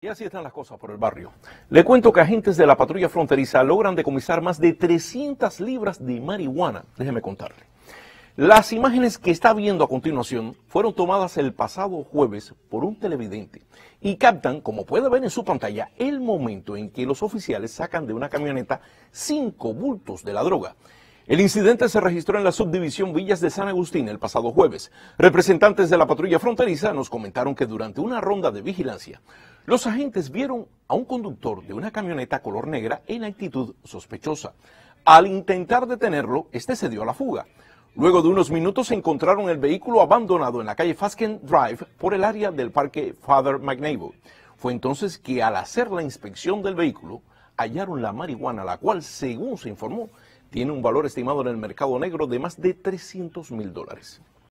Y así están las cosas por el barrio. Le cuento que agentes de la patrulla fronteriza logran decomisar más de 300 libras de marihuana. Déjeme contarle. Las imágenes que está viendo a continuación fueron tomadas el pasado jueves por un televidente y captan, como puede ver en su pantalla, el momento en que los oficiales sacan de una camioneta cinco bultos de la droga. El incidente se registró en la subdivisión Villas de San Agustín el pasado jueves. Representantes de la patrulla fronteriza nos comentaron que durante una ronda de vigilancia, los agentes vieron a un conductor de una camioneta color negra en actitud sospechosa. Al intentar detenerlo, este se dio a la fuga. Luego de unos minutos encontraron el vehículo abandonado en la calle Fasken Drive por el área del parque Father McNable. Fue entonces que al hacer la inspección del vehículo hallaron la marihuana, la cual, según se informó, tiene un valor estimado en el mercado negro de más de 300 mil dólares.